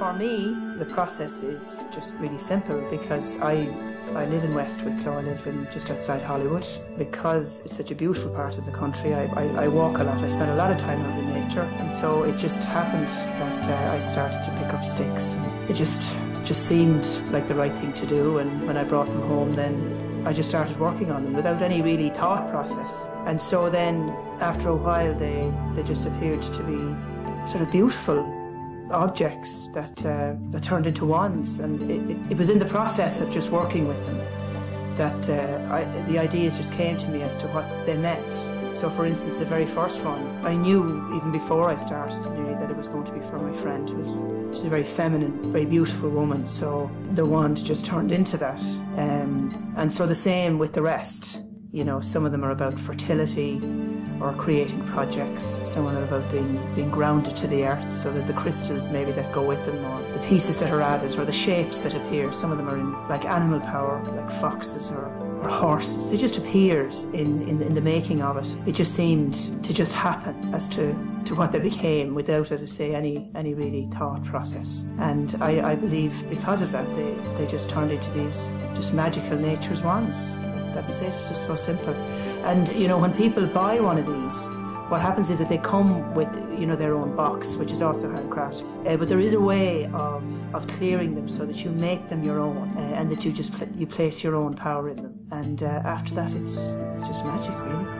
For me, the process is just really simple because I I live in West Wicklow, I live in just outside Hollywood. Because it's such a beautiful part of the country, I, I, I walk a lot, I spend a lot of time out in nature, and so it just happened that uh, I started to pick up sticks. It just just seemed like the right thing to do, and when I brought them home, then I just started working on them without any really thought process. And so then, after a while, they, they just appeared to be sort of beautiful objects that uh, that turned into wands, and it, it, it, was in the process of just working with them that uh, I, the ideas just came to me as to what they meant. So, for instance, the very first one, I knew even before I started, knew that it was going to be for my friend, who's she's a very feminine, very beautiful woman. So the wand just turned into that, um, and so the same with the rest. You know, some of them are about fertility or creating projects. Some of them about being being grounded to the earth, so that the crystals maybe that go with them, or the pieces that are added, or the shapes that appear. Some of them are in like animal power, like foxes or, or horses. They just appeared in, in in the making of it. It just seemed to just happen as to to what they became without, as I say, any any really thought process. And I, I believe because of that, they, they just turned into these just magical nature's wands. That was it, just so simple. And you know, when people buy one of these, what happens is that they come with you know their own box, which is also handcrafted. Uh, but there is a way of, of clearing them so that you make them your own, uh, and that you just pl- you place your own power in them. And uh, after that, it's it's just magic, really.